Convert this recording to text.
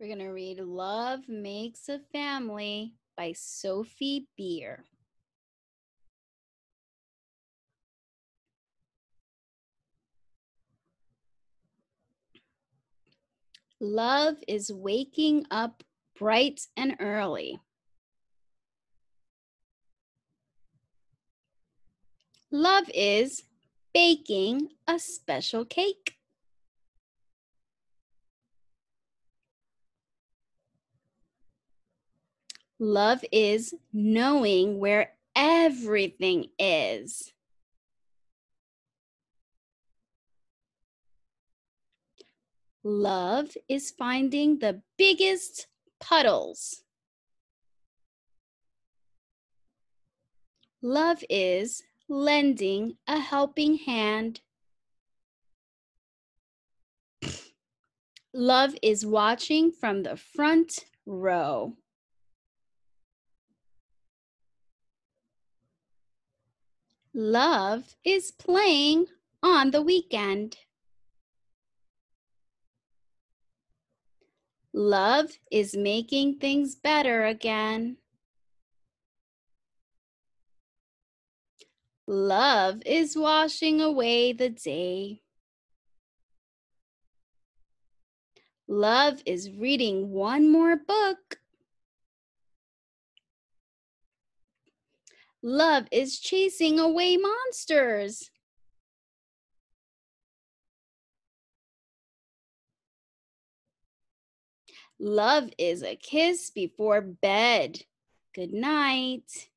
We're going to read Love Makes a Family by Sophie Beer. Love is waking up bright and early. Love is baking a special cake. Love is knowing where everything is. Love is finding the biggest puddles. Love is lending a helping hand. Love is watching from the front row. Love is playing on the weekend. Love is making things better again. Love is washing away the day. Love is reading one more book. Love is chasing away monsters. Love is a kiss before bed. Good night.